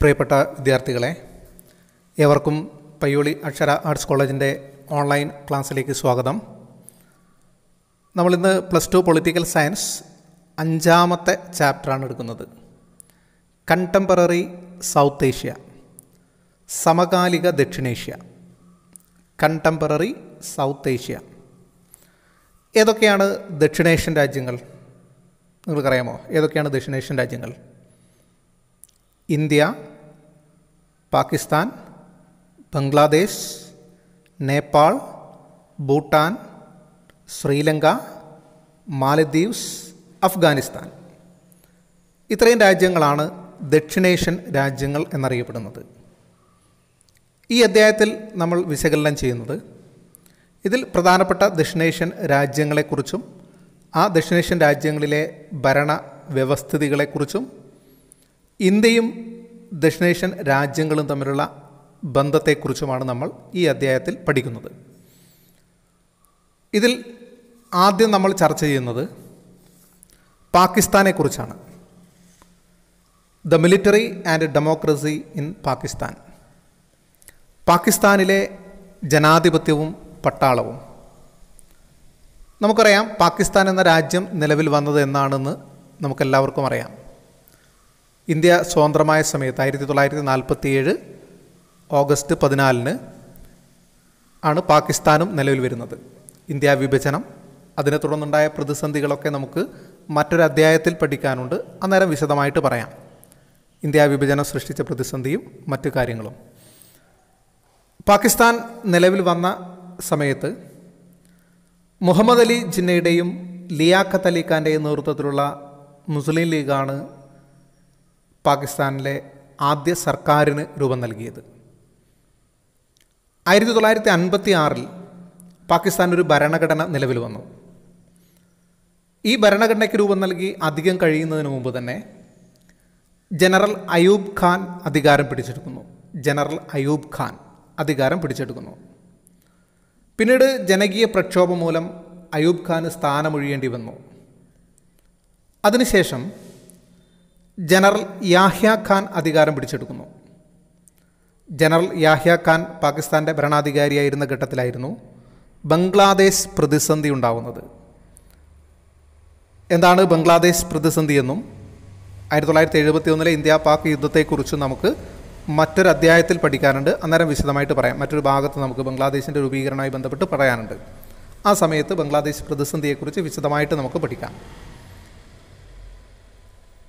പ്രിയപ്പെട്ട വിദ്യാർത്ഥികളെ ഏവർക്കും പയ്യോളി അക്ഷര ആർട്സ് കോളേജിന്റെ ഓൺലൈൻ ക്ലാസ്സിലേക്ക് സ്വാഗതം. നമ്മളിന്ന് പ്ലസ് ടു പൊളിറ്റിക്കൽ സയൻസ് അഞ്ചാമത്തെ ചാപ്റ്ററാണ് എടുക്കുന്നത്. കണ്ടംപററി സൗത്ത് ഏഷ്യ സമകാലിക ദക്ഷിണേഷ്യ കണ്ടംപററി സൗത്ത് ഏഷ്യ. ഏതൊക്കെയാണ് ദക്ഷിണേഷ്യൻ രാജ്യങ്ങൾ? നിങ്ങൾക്കറിയാമോ? ഏതൊക്കെയാണ് ദക്ഷിണേഷ്യൻ രാജ്യങ്ങൾ? ഇന്ത്യ പാകിസ്ഥാൻ ബംഗ്ലാദേശ് നേപ്പാൾ ഭൂട്ടാൻ ശ്രീലങ്ക മാലദ്വീപ്സ് അഫ്ഗാനിസ്ഥാൻ. ഇത്രയും രാജ്യങ്ങളാണ് ദക്ഷിണേഷ്യൻ രാജ്യങ്ങൾ എന്നറിയപ്പെടുന്നത്. ഈ അധ്യായത്തിൽ നമ്മൾ വിശകലനം ചെയ്യുന്നത് ഇതിൽ പ്രധാനപ്പെട്ട ദക്ഷിണേഷ്യൻ രാജ്യങ്ങളെക്കുറിച്ചും ആ ദക്ഷിണേഷ്യൻ രാജ്യങ്ങളിലെ ഭരണ വ്യവസ്ഥിതികളെക്കുറിച്ചും ഇന്ത്യയും ദക്ഷിണേഷ്യൻ രാജ്യങ്ങളും തമ്മിലുള്ള ബന്ധത്തെക്കുറിച്ചുമാണ് നമ്മൾ ഈ അധ്യായത്തിൽ പഠിക്കുന്നത്. ഇതിൽ ആദ്യം നമ്മൾ ചർച്ച ചെയ്യുന്നത് പാകിസ്ഥാനെക്കുറിച്ചാണ്. The military and democracy in Pakistan പാകിസ്ഥാനിലെ ജനാധിപത്യവും പട്ടാളവും. നമുക്കറിയാം പാകിസ്ഥാൻ എന്ന രാജ്യം നിലവിൽ വന്നത് എന്നാണെന്ന് നമുക്കെല്ലാവർക്കും അറിയാം. ഇന്ത്യ സ്വതന്ത്രമായ സമയത്ത് ആയിരത്തി തൊള്ളായിരത്തി നാൽപ്പത്തി ഏഴ് ഓഗസ്റ്റ് പതിനാലിന് ആണ് പാകിസ്ഥാനും നിലവിൽ വരുന്നത്. ഇന്ത്യ വിഭജനം അതിനെ തുടർന്നുണ്ടായ പ്രതിസന്ധികളൊക്കെ നമുക്ക് മറ്റൊരു അധ്യായത്തിൽ പഠിക്കാനുണ്ട്. അന്നേരം വിശദമായിട്ട് പറയാം. ഇന്ത്യ വിഭജനം സൃഷ്ടിച്ച പ്രതിസന്ധിയും മറ്റു കാര്യങ്ങളും. പാകിസ്ഥാൻ നിലവിൽ വന്ന സമയത്ത് മുഹമ്മദ് അലി ജിന്നയുടെയും ലിയാഖത്ത് അലി ഖാന്റെയും നേതൃത്വത്തിലുള്ള മുസ്ലിം ലീഗാണ് പാകിസ്ഥാനിലെ ആദ്യ സർക്കാരിന് രൂപം നൽകിയത്. ആയിരത്തി തൊള്ളായിരത്തി അൻപത്തി ആറിൽ പാകിസ്ഥാൻ ഒരു ഭരണഘടന നിലവിൽ വന്നു. ഈ ഭരണഘടനയ്ക്ക് രൂപം നൽകി അധികം കഴിയുന്നതിന് മുമ്പ് തന്നെ ജനറൽ അയൂബ് ഖാൻ അധികാരം പിടിച്ചെടുക്കുന്നു. ജനറൽ അയൂബ് ഖാൻ അധികാരം പിടിച്ചെടുക്കുന്നു. പിന്നീട് ജനകീയ പ്രക്ഷോഭം മൂലം അയൂബ് ഖാന് സ്ഥാനമൊഴിയേണ്ടി വന്നു. അതിനുശേഷം ജനറൽ യാഹ്യ ഖാൻ അധികാരം പിടിച്ചെടുക്കുന്നു. ജനറൽ യാഹ്യ ഖാൻ പാകിസ്ഥാന്റെ ഭരണാധികാരിയായിരുന്ന ഘട്ടത്തിലായിരുന്നു ബംഗ്ലാദേശ് പ്രതിസന്ധി ഉണ്ടാവുന്നത്. എന്താണ് ബംഗ്ലാദേശ് പ്രതിസന്ധി എന്നും ആയിരത്തി തൊള്ളായിരത്തി എഴുപത്തി ഒന്നിലെ ഇന്ത്യ പാക് യുദ്ധത്തെക്കുറിച്ച് നമുക്ക് മറ്റൊരു അധ്യായത്തിൽ പഠിക്കാനുണ്ട്. അന്നേരം വിശദമായിട്ട് പറയാം. മറ്റൊരു ഭാഗത്ത് നമുക്ക് ബംഗ്ലാദേശിന്റെ രൂപീകരണവുമായി ബന്ധപ്പെട്ട് പറയാനുണ്ട്. ആ സമയത്ത് ബംഗ്ലാദേശ് പ്രതിസന്ധിയെക്കുറിച്ച് വിശദമായിട്ട് നമുക്ക് പഠിക്കാം.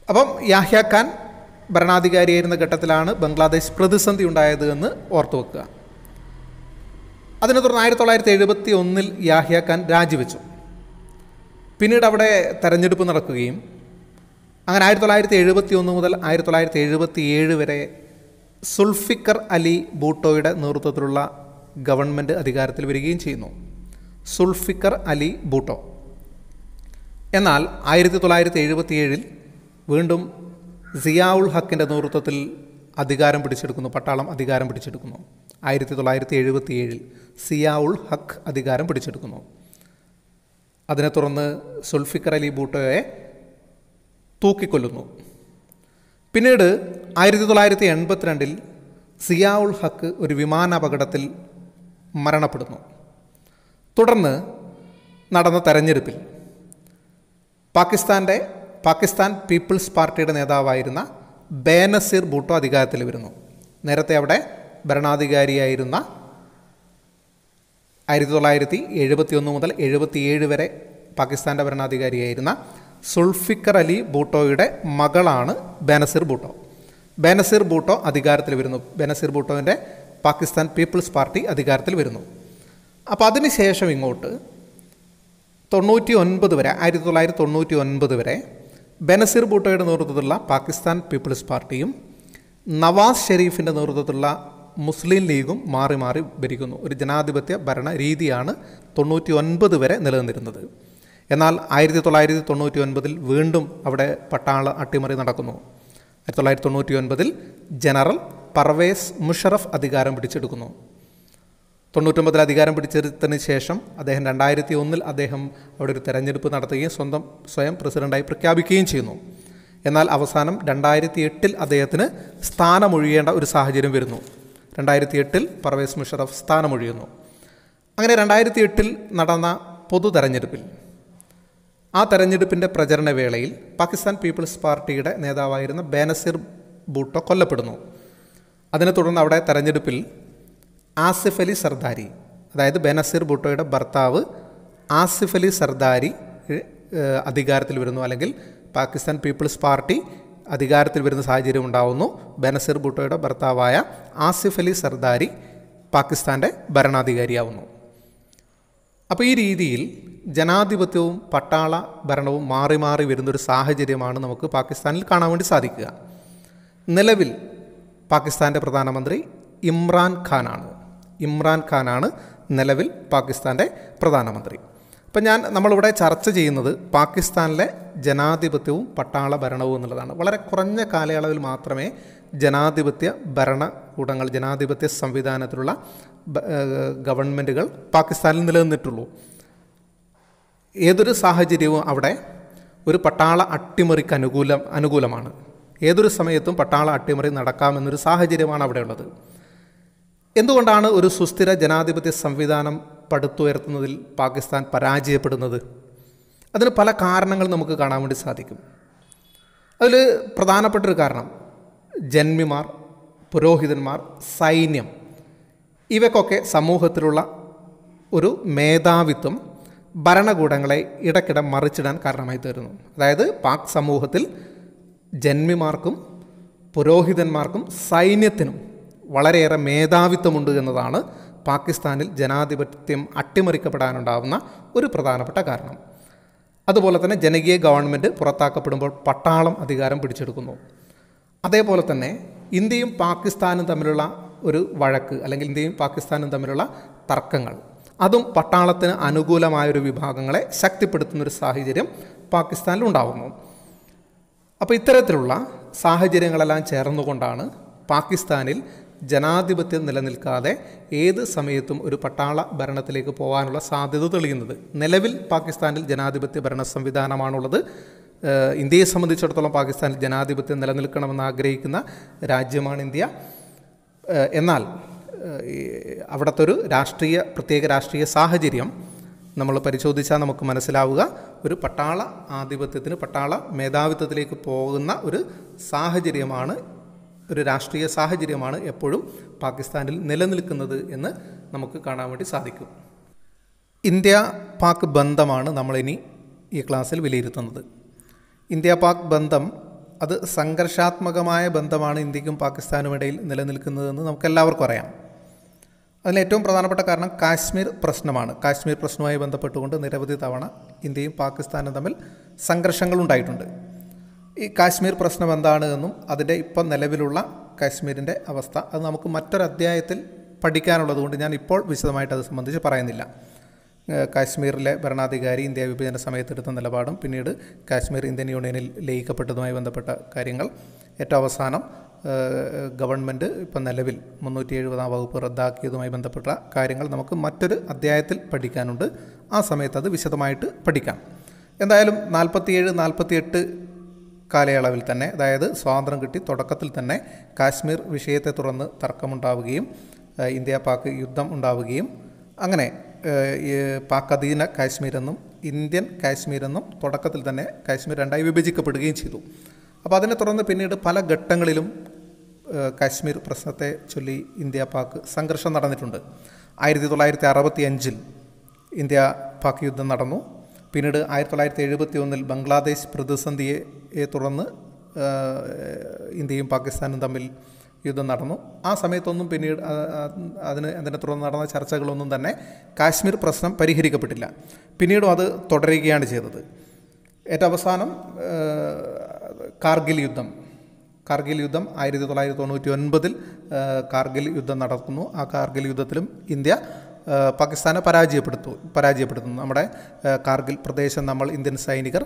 അപ്പം യാഹ്യാ ഖാൻ ഭരണാധികാരിയായിരുന്ന ഘട്ടത്തിലാണ് ബംഗ്ലാദേശ് പ്രതിസന്ധി ഉണ്ടായത് എന്ന് ഓർത്തു വെക്കുക. അതിനെ തുടർന്ന് ആയിരത്തി തൊള്ളായിരത്തി എഴുപത്തി ഒന്നിൽ യാഹ്യ ഖാൻ രാജിവെച്ചു. പിന്നീട് അവിടെ തെരഞ്ഞെടുപ്പ് നടക്കുകയും അങ്ങനെ ആയിരത്തി തൊള്ളായിരത്തി എഴുപത്തി ഒന്ന് മുതൽ ആയിരത്തി തൊള്ളായിരത്തി എഴുപത്തി ഏഴ് വരെ സുൽഫിക്കർ അലി ബൂട്ടോയുടെ നേതൃത്വത്തിലുള്ള ഗവൺമെന്റ് അധികാരത്തിൽ വരികയും ചെയ്യുന്നു. സുൽഫിക്കർ അലി ബൂട്ടോ എന്നാൽ ആയിരത്തി തൊള്ളായിരത്തി എഴുപത്തി ഏഴിൽ വീണ്ടും സിയാവുൾ ഹക്കിന്റെ നേതൃത്വത്തിൽ അധികാരം പിടിച്ചെടുക്കുന്നു പട്ടാളം അധികാരം പിടിച്ചെടുക്കുന്നു. ആയിരത്തി തൊള്ളായിരത്തി എഴുപത്തി ഏഴിൽ സിയാവുൾ ഹക്ക് അധികാരം പിടിച്ചെടുക്കുന്നു. അതിനെ തുടർന്ന് സുൽഫിക്കർ അലി ബൂട്ടോയെ തൂക്കിക്കൊല്ലുന്നു. പിന്നീട് ആയിരത്തി തൊള്ളായിരത്തി എൺപത്തിരണ്ടിൽ സിയാവുൾ ഹക്ക് ഒരു വിമാനാപകടത്തിൽ മരണപ്പെടുന്നു. തുടർന്ന് നടന്ന തെരഞ്ഞെടുപ്പിൽ പാകിസ്ഥാന്റെ പാകിസ്ഥാൻ പീപ്പിൾസ് പാർട്ടിയുടെ നേതാവായിരുന്ന ബേനസീർ ബൂട്ടോ അധികാരത്തിൽ വരുന്നു. നേരത്തെ അവിടെ ഭരണാധികാരിയായിരുന്ന ആയിരത്തി തൊള്ളായിരത്തി എഴുപത്തി ഒന്ന് മുതൽ എഴുപത്തിയേഴ് വരെ പാകിസ്ഥാന്റെ ഭരണാധികാരിയായിരുന്ന സുൾഫിക്കർ അലി ബൂട്ടോയുടെ മകളാണ് ബേനസീർ ബൂട്ടോ ബേനസീർ ബൂട്ടോ അധികാരത്തിൽ വരുന്നു. ബേനസീർ ബൂട്ടോവിന്റെ പാകിസ്ഥാൻ പീപ്പിൾസ് പാർട്ടി അധികാരത്തിൽ വരുന്നു. അപ്പോൾ അതിനുശേഷം ഇങ്ങോട്ട് തൊണ്ണൂറ്റി ഒൻപത് വരെ ആയിരത്തി തൊള്ളായിരത്തി തൊണ്ണൂറ്റി ഒൻപത് വരെ ബനസീർ ബൂട്ടോയുടെ നേതൃത്വത്തിലുള്ള പാകിസ്ഥാൻ പീപ്പിൾസ് പാർട്ടിയും നവാസ് ഷെരീഫിന്റെ നേതൃത്വത്തിലുള്ള മുസ്ലിം ലീഗും മാറി മാറി ഭരിക്കുന്നു. ഒരു ജനാധിപത്യ ഭരണ രീതിയാണ് തൊണ്ണൂറ്റി ഒൻപത് വരെ നിലനിന്നിരുന്നത്. എന്നാൽ ആയിരത്തി തൊള്ളായിരത്തി തൊണ്ണൂറ്റി ഒൻപതിൽ വീണ്ടും അവിടെ പട്ടാള അട്ടിമറി നടക്കുന്നു. ആയിരത്തി തൊള്ളായിരത്തി തൊണ്ണൂറ്റി ഒൻപതിൽ ജനറൽ പർവേസ് മുഷറഫ് അധികാരം പിടിച്ചെടുക്കുന്നു. തൊണ്ണൂറ്റൊമ്പതിൽ അധികാരം പിടിച്ചെടുത്തതിന് ശേഷം അദ്ദേഹം രണ്ടായിരത്തി ഒന്നിൽ അദ്ദേഹം അവിടെ ഒരു തെരഞ്ഞെടുപ്പ് നടത്തുകയും സ്വന്തം സ്വയം പ്രസിഡന്റായി പ്രഖ്യാപിക്കുകയും ചെയ്യുന്നു. എന്നാൽ അവസാനം രണ്ടായിരത്തി എട്ടിൽ അദ്ദേഹത്തിന് സ്ഥാനമൊഴിയേണ്ട ഒരു സാഹചര്യം വരുന്നു. രണ്ടായിരത്തി എട്ടിൽ പർവേസ് മുഷറഫ് സ്ഥാനമൊഴിയുന്നു. അങ്ങനെ രണ്ടായിരത്തി എട്ടിൽ നടന്ന പൊതു തെരഞ്ഞെടുപ്പിൽ ആ തെരഞ്ഞെടുപ്പിന്റെ പ്രചരണ വേളയിൽ പാകിസ്ഥാൻ പീപ്പിൾസ് പാർട്ടിയുടെ നേതാവായിരുന്ന ബേനസിർ ബൂട്ടോ കൊല്ലപ്പെടുന്നു. അതിനെ തുടർന്ന് അവിടെ തെരഞ്ഞെടുപ്പിൽ ആസിഫ് അലി സർദാരി. അതായത് ബെനസീർ ഭുട്ടോയുടെ ഭർത്താവ് ആസിഫ് അലി സർദാരി അധികാരത്തിൽ വരുന്നു. അല്ലെങ്കിൽ പാകിസ്ഥാൻ പീപ്പിൾസ് പാർട്ടി അധികാരത്തിൽ വരുന്ന സാഹചര്യം ഉണ്ടാവുന്നു. ബെനസീർ ഭുട്ടോയുടെ ഭർത്താവായ ആസിഫ് അലി സർദാരി പാകിസ്ഥാന്റെ ഭരണാധികാരിയാവുന്നു. അപ്പോൾ ഈ രീതിയിൽ ജനാധിപത്യവും പട്ടാള ഭരണവും മാറി മാറി വരുന്നൊരു സാഹചര്യമാണ് നമുക്ക് പാകിസ്ഥാനിൽ കാണാൻ വേണ്ടി സാധിക്കുക. നിലവിൽ പാകിസ്ഥാന്റെ പ്രധാനമന്ത്രി ഇമ്രാൻ ഖാനാണ്. ഇമ്രാൻ ഖാനാണ് നിലവിൽ പാകിസ്ഥാന്റെ പ്രധാനമന്ത്രി. അപ്പം ഞാൻ നമ്മളിവിടെ ചർച്ച ചെയ്യുന്നത് പാകിസ്ഥാനിലെ ജനാധിപത്യവും പട്ടാള ഭരണവും എന്നുള്ളതാണ്. വളരെ കുറഞ്ഞ കാലയളവിൽ മാത്രമേ ജനാധിപത്യ ഭരണകൂടങ്ങൾ ജനാധിപത്യ സംവിധാനത്തിലുള്ള ഗവൺമെന്റുകൾ പാകിസ്ഥാനിൽ നിലനിന്നിട്ടുള്ളൂ. ഏതൊരു സാഹചര്യവും അവിടെ ഒരു പട്ടാള അട്ടിമറിക്ക് അനുകൂലം അനുകൂലമാണ്. ഏതൊരു സമയത്തും പട്ടാള അട്ടിമറി നടക്കാമെന്നൊരു സാഹചര്യമാണ് അവിടെ ഉള്ളത് എന്തുകൊണ്ടാണ് ഒരു സുസ്ഥിര ജനാധിപത്യ സംവിധാനം പടുത്തുയർത്തുന്നതിൽ പാകിസ്ഥാൻ പരാജയപ്പെടുന്നത്? അതിന് പല കാരണങ്ങൾ നമുക്ക് കാണാൻ വേണ്ടി സാധിക്കും. അതിൽ പ്രധാനപ്പെട്ടൊരു കാരണം ജന്മിമാർ പുരോഹിതന്മാർ സൈന്യം ഇവയ്ക്കൊക്കെ സമൂഹത്തിലുള്ള ഒരു മേധാവിത്വം ഭരണകൂടങ്ങളെ ഇടയ്ക്കിടെ മറിച്ചിടാൻ കാരണമായി തീരുന്നു. അതായത് പാക് സമൂഹത്തിൽ ജന്മിമാർക്കും പുരോഹിതന്മാർക്കും സൈന്യത്തിനും വളരെയേറെ മേധാവിത്വമുണ്ട് എന്നതാണ് പാകിസ്ഥാനിൽ ജനാധിപത്യം അട്ടിമറിക്കപ്പെടാനുണ്ടാവുന്ന ഒരു പ്രധാനപ്പെട്ട കാരണം. അതുപോലെ തന്നെ ജനകീയ ഗവൺമെന്റ് പുറത്താക്കപ്പെടുമ്പോൾ പട്ടാളം അധികാരം പിടിച്ചെടുക്കുന്നു. അതേപോലെ തന്നെ ഇന്ത്യയും പാകിസ്ഥാനും തമ്മിലുള്ള ഒരു വഴക്ക് അല്ലെങ്കിൽ ഇന്ത്യയും പാകിസ്ഥാനും തമ്മിലുള്ള തർക്കങ്ങൾ അതും പട്ടാളത്തിന് അനുകൂലമായൊരു വിഭാഗങ്ങളെ ശക്തിപ്പെടുത്തുന്ന ഒരു സാഹചര്യം പാകിസ്ഥാനിൽ ഉണ്ടാകുന്നു അപ്പോൾ ഇത്തരത്തിലുള്ള സാഹചര്യങ്ങളെല്ലാം ചേർന്നുകൊണ്ടാണ് പാകിസ്ഥാനിൽ ജനാധിപത്യം നിലനിൽക്കാതെ ഏത് സമയത്തും ഒരു പട്ടാള ഭരണത്തിലേക്ക് പോകാനുള്ള സാധ്യത തെളിയുന്നത്. നിലവിൽ പാകിസ്ഥാനിൽ ജനാധിപത്യ ഭരണ സംവിധാനമാണുള്ളത്. ഇന്ത്യയെ സംബന്ധിച്ചിടത്തോളം പാകിസ്ഥാനിൽ ജനാധിപത്യം നിലനിൽക്കണമെന്ന് ആഗ്രഹിക്കുന്ന രാജ്യമാണ് ഇന്ത്യ. എന്നാൽ അവിടുത്തെ ഒരു രാഷ്ട്രീയ പ്രത്യേക രാഷ്ട്രീയ സാഹചര്യം നമ്മൾ പരിശോധിച്ചാൽ നമുക്ക് മനസ്സിലാവുക. ഒരു പട്ടാള ആധിപത്യത്തിന് പട്ടാള മേധാവിത്വത്തിലേക്ക് പോകുന്ന ഒരു സാഹചര്യമാണ് ഒരു രാഷ്ട്രീയ സാഹചര്യമാണ് എപ്പോഴും പാകിസ്ഥാനിൽ നിലനിൽക്കുന്നത് എന്ന് നമുക്ക് കാണാൻ വേണ്ടി സാധിക്കും. ഇന്ത്യ പാക് ബന്ധമാണ് നമ്മളിനി ഈ ക്ലാസ്സിൽ വിലയിരുത്തുന്നത്. ഇന്ത്യ പാക് ബന്ധം അത് സംഘർഷാത്മകമായ ബന്ധമാണ് ഇന്ത്യക്കും പാകിസ്ഥാനും ഇടയിൽ നിലനിൽക്കുന്നതെന്ന് നമുക്കെല്ലാവർക്കും അറിയാം. അതിൽ ഏറ്റവും പ്രധാനപ്പെട്ട കാരണം കാശ്മീർ പ്രശ്നമാണ്. കാശ്മീർ പ്രശ്നവുമായി ബന്ധപ്പെട്ടുകൊണ്ട് നിരവധി തവണ ഇന്ത്യയും പാകിസ്ഥാനും തമ്മിൽ സംഘർഷങ്ങൾ ഉണ്ടായിട്ടുണ്ട്. ഈ കാശ്മീർ പ്രശ്നം എന്താണ് എന്നും അതിന്റെ ഇപ്പം നിലവിലുള്ള കാശ്മീരിന്റെ അവസ്ഥ അത് നമുക്ക് മറ്റൊരു അധ്യായത്തിൽ പഠിക്കാനുള്ളത് കൊണ്ട് ഞാൻ ഇപ്പോൾ വിശദമായിട്ട് അത് സംബന്ധിച്ച് പറയുന്നില്ല. കാശ്മീരിലെ ഭരണാധികാരി ഇന്ത്യ വിഭജന സമയത്തെടുത്ത നിലപാടും പിന്നീട് കാശ്മീർ ഇന്ത്യൻ യൂണിയനിൽ ലയിക്കപ്പെട്ടതുമായി ബന്ധപ്പെട്ട കാര്യങ്ങൾ. ഏറ്റവും അവസാനം ഗവൺമെന്റ് ഇപ്പം നിലവിൽ മുന്നൂറ്റി എഴുപതാം വകുപ്പ് റദ്ദാക്കിയതുമായി ബന്ധപ്പെട്ട കാര്യങ്ങൾ നമുക്ക് മറ്റൊരു അധ്യായത്തിൽ പഠിക്കാനുണ്ട്. ആ സമയത്ത് അത് വിശദമായിട്ട് പഠിക്കാം. എന്തായാലും നാൽപ്പത്തിയേഴ് നാൽപ്പത്തിയെട്ട് കാലയളവിൽ തന്നെ അതായത് സ്വാതന്ത്ര്യം കിട്ടി തുടക്കത്തിൽ തന്നെ കാശ്മീർ വിഷയത്തെ തുടർന്ന് തർക്കമുണ്ടാവുകയും ഇന്ത്യ പാക് യുദ്ധം ഉണ്ടാവുകയും അങ്ങനെ പാക് അധീന കാശ്മീരെന്നും ഇന്ത്യൻ കാശ്മീരെന്നും തുടക്കത്തിൽ തന്നെ കാശ്മീർ രണ്ടായി വിഭജിക്കപ്പെടുകയും ചെയ്തു. അപ്പോൾ അതിനെ തുടർന്ന് പിന്നീട് പല ഘട്ടങ്ങളിലും കാശ്മീർ പ്രശ്നത്തെ ചൊല്ലി ഇന്ത്യ പാക് സംഘർഷം നടന്നിട്ടുണ്ട്. ആയിരത്തി തൊള്ളായിരത്തി അറുപത്തി അഞ്ചിൽ ഇന്ത്യ പാക് യുദ്ധം നടന്നു. പിന്നീട് ആയിരത്തി തൊള്ളായിരത്തി എഴുപത്തി ഒന്നിൽ ബംഗ്ലാദേശ് പ്രതിസന്ധിയെ തുടർന്ന് ഇന്ത്യയും പാകിസ്ഥാനും തമ്മിൽ യുദ്ധം നടന്നു. ആ സമയത്തൊന്നും പിന്നീട് അതിന് അതിനെ തുടർന്ന് നടന്ന ചർച്ചകളൊന്നും തന്നെ കാശ്മീർ പ്രശ്നം പരിഹരിക്കപ്പെട്ടില്ല. പിന്നീടും അത് തുടരുകയാണ് ചെയ്തത്. ഏറ്റവും അവസാനം കാർഗിൽ യുദ്ധം. കാർഗിൽ യുദ്ധം ആയിരത്തി തൊള്ളായിരത്തി തൊണ്ണൂറ്റി ഒൻപതിൽ കാർഗിൽ യുദ്ധം നടക്കുന്നു. ആ കാർഗിൽ യുദ്ധത്തിലും ഇന്ത്യ പാകിസ്ഥാനെ പരാജയപ്പെടുത്തു പരാജയപ്പെടുത്തുന്നു. നമ്മുടെ കാർഗിൽ പ്രദേശം നമ്മൾ ഇന്ത്യൻ സൈനികർ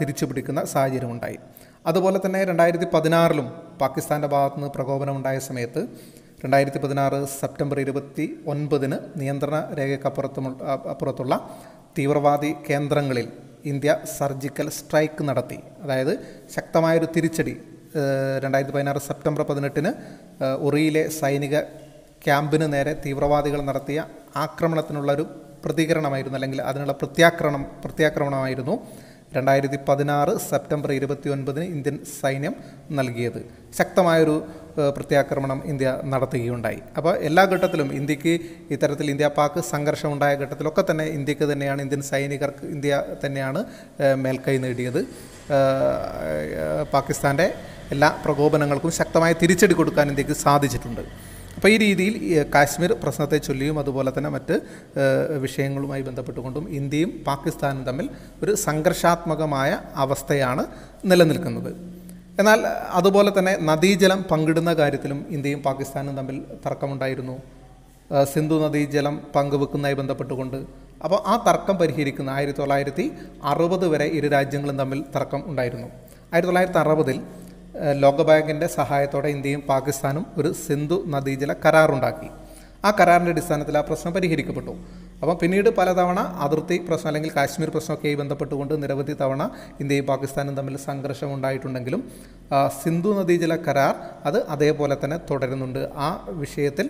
തിരിച്ചു പിടിക്കുന്ന സാഹചര്യമുണ്ടായി. അതുപോലെ തന്നെ രണ്ടായിരത്തി പതിനാറിലും പാകിസ്ഥാന്റെ ഭാഗത്തു നിന്ന് പ്രകോപനമുണ്ടായ സമയത്ത് രണ്ടായിരത്തി പതിനാറ് സെപ്റ്റംബർ ഇരുപത്തി ഒൻപതിന് നിയന്ത്രണ രേഖയ്ക്കപ്പുറത്തും അപ്പുറത്തുള്ള തീവ്രവാദി കേന്ദ്രങ്ങളിൽ ഇന്ത്യ സർജിക്കൽ സ്ട്രൈക്ക് നടത്തി. അതായത് ശക്തമായൊരു തിരിച്ചടി രണ്ടായിരത്തി പതിനാറ് സെപ്റ്റംബർ പതിനെട്ടിന് ഉറിയിലെ സൈനിക ക്യാമ്പിന് നേരെ തീവ്രവാദികൾ നടത്തിയ ആക്രമണത്തിനുള്ളൊരു പ്രതികരണമായിരുന്നു അല്ലെങ്കിൽ അതിനുള്ള പ്രത്യാക്രമണം പ്രത്യാക്രമണമായിരുന്നു രണ്ടായിരത്തി പതിനാറ് സെപ്റ്റംബർ ഇരുപത്തി ഒൻപതിന് ഇന്ത്യൻ സൈന്യം നൽകിയത്. ശക്തമായൊരു പ്രത്യാക്രമണം ഇന്ത്യ നടത്തുകയുണ്ടായി. അപ്പോൾ എല്ലാ ഘട്ടത്തിലും ഇന്ത്യയ്ക്ക് ഇത്തരത്തിൽ ഇന്ത്യ പാക് സംഘർഷമുണ്ടായ ഘട്ടത്തിലൊക്കെ തന്നെ ഇന്ത്യയ്ക്ക് തന്നെയാണ് ഇന്ത്യൻ സൈനികർക്ക് ഇന്ത്യ തന്നെയാണ് മേൽക്കൈ നേടിയത്. പാകിസ്ഥാന്റെ എല്ലാ പ്രകോപനങ്ങൾക്കും ശക്തമായ തിരിച്ചടി കൊടുക്കാൻ ഇന്ത്യയ്ക്ക് സാധിച്ചിട്ടുണ്ട്. അപ്പോൾ ഈ രീതിയിൽ കാശ്മീർ പ്രശ്നത്തെ ചൊല്ലിയും അതുപോലെ തന്നെ മറ്റ് വിഷയങ്ങളുമായി ബന്ധപ്പെട്ടുകൊണ്ടും ഇന്ത്യയും പാകിസ്ഥാനും തമ്മിൽ ഒരു സംഘർഷാത്മകമായ അവസ്ഥയാണ് നിലനിൽക്കുന്നത്. എന്നാൽ അതുപോലെ തന്നെ നദീജലം പങ്കിടുന്ന കാര്യത്തിലും ഇന്ത്യയും പാകിസ്ഥാനും തമ്മിൽ തർക്കമുണ്ടായിരുന്നു. സിന്ധു നദീജലം പങ്കുവെക്കുന്നതായി ബന്ധപ്പെട്ടുകൊണ്ട്. അപ്പോൾ ആ തർക്കം പരിഹരിക്കുന്ന ആയിരത്തി തൊള്ളായിരത്തി അറുപത് വരെ ഇരു രാജ്യങ്ങളും തമ്മിൽ തർക്കം ഉണ്ടായിരുന്നു. ആയിരത്തി തൊള്ളായിരത്തി അറുപതിൽ ലോകബാങ്കിന്റെ സഹായത്തോടെ ഇന്ത്യയും പാകിസ്ഥാനും ഒരു സിന്ധു നദീജല കരാറുണ്ടാക്കി. ആ കരാറിന്റെ അടിസ്ഥാനത്തിൽ ആ പ്രശ്നം പരിഹരിക്കപ്പെട്ടു. അപ്പം പിന്നീട് പലതവണ അതിർത്തി പ്രശ്നം അല്ലെങ്കിൽ കാശ്മീർ പ്രശ്നമൊക്കെയായി ബന്ധപ്പെട്ടുകൊണ്ട് നിരവധി തവണ ഇന്ത്യയും പാകിസ്ഥാനും തമ്മിൽ സംഘർഷം ഉണ്ടായിട്ടുണ്ടെങ്കിലും സിന്ധു നദീജല കരാർ അത് അതേപോലെ തന്നെ തുടരുന്നുണ്ട്. ആ വിഷയത്തിൽ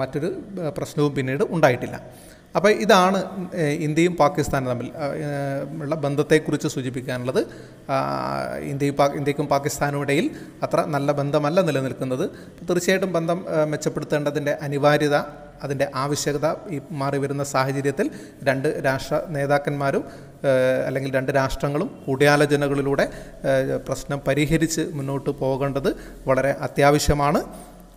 മറ്റൊരു പ്രശ്നവും പിന്നീട് ഉണ്ടായിട്ടില്ല. അപ്പോൾ ഇതാണ് ഇന്ത്യയും പാകിസ്ഥാനും തമ്മിൽ ഉള്ള ബന്ധത്തെക്കുറിച്ച് സൂചിപ്പിക്കാനുള്ളത്. ഇന്ത്യയും പാ ഇന്ത്യക്കും പാകിസ്ഥാനും ഇടയിൽ അത്ര നല്ല ബന്ധമല്ല നിലനിൽക്കുന്നത്. തീർച്ചയായിട്ടും ബന്ധം മെച്ചപ്പെടുത്തേണ്ടതിന്റെ അനിവാര്യത അതിന്റെ ആവശ്യകത ഈ മാറി വരുന്ന സാഹചര്യത്തിൽ രണ്ട് രാഷ്ട്ര നേതാക്കന്മാരും അല്ലെങ്കിൽ രണ്ട് രാഷ്ട്രങ്ങളും കൂടിയാലോചനകളിലൂടെ പ്രശ്നം പരിഹരിച്ച് മുന്നോട്ട് പോകേണ്ടത് വളരെ അത്യാവശ്യമാണ്.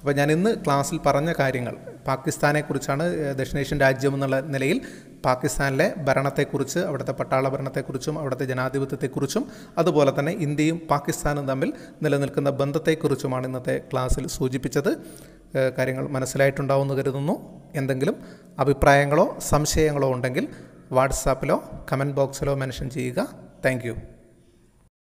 അപ്പോൾ ഞാൻ ഇന്ന് ക്ലാസ്സിൽ പറഞ്ഞ കാര്യങ്ങൾ പാകിസ്ഥാനെക്കുറിച്ചാണ് ദക്ഷിണേഷ്യൻ രാജ്യം എന്നുള്ള നിലയിൽ പാകിസ്ഥാനിലെ ഭരണത്തെക്കുറിച്ച് അവിടുത്തെ പട്ടാള ഭരണത്തെക്കുറിച്ചും അവിടുത്തെ ജനാധിപത്യത്തെക്കുറിച്ചും അതുപോലെ തന്നെ ഇന്ത്യയും പാകിസ്ഥാനും തമ്മിൽ നിലനിൽക്കുന്ന ബന്ധത്തെക്കുറിച്ചുമാണ് ഇന്നത്തെ ക്ലാസ്സിൽ സൂചിപ്പിച്ചത്. കാര്യങ്ങൾ മനസ്സിലായിട്ടുണ്ടാവുമെന്ന് കരുതുന്നു. എന്തെങ്കിലും അഭിപ്രായങ്ങളോ സംശയങ്ങളോ ഉണ്ടെങ്കിൽ വാട്സാപ്പിലോ കമന്റ് ബോക്സിലോ മെൻഷൻ ചെയ്യുക. താങ്ക്